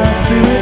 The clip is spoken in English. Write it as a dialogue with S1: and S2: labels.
S1: my spirit.